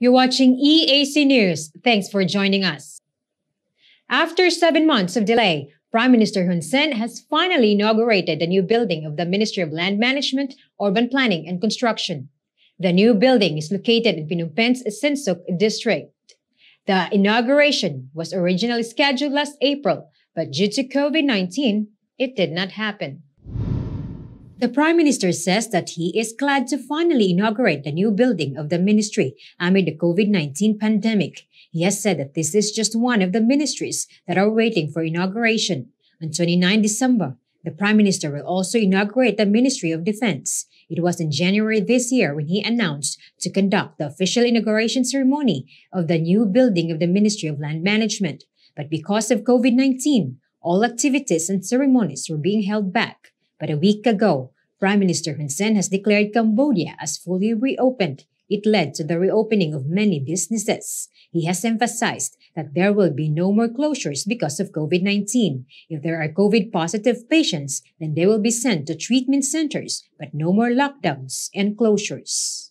You're watching EAC News. Thanks for joining us. After seven months of delay, Prime Minister Hun Sen has finally inaugurated the new building of the Ministry of Land Management, Urban Planning and Construction. The new building is located in Phnom Penh's Sen Sok district. The inauguration was originally scheduled last April, but due to COVID-19, it did not happen. The Prime Minister says that he is glad to finally inaugurate the new building of the ministry amid the COVID-19 pandemic. He has said that this is just one of the ministries that are waiting for inauguration. On 29 December, the Prime Minister will also inaugurate the Ministry of Defense. It was in January this year when he announced to conduct the official inauguration ceremony of the new building of the Ministry of Land Management. But because of COVID-19, all activities and ceremonies were being held back. But a week ago, Prime Minister Hun Sen has declared Cambodia as fully reopened. It led to the reopening of many businesses. He has emphasized that there will be no more closures because of COVID-19. If there are COVID positive patients, then they will be sent to treatment centers, but no more lockdowns and closures.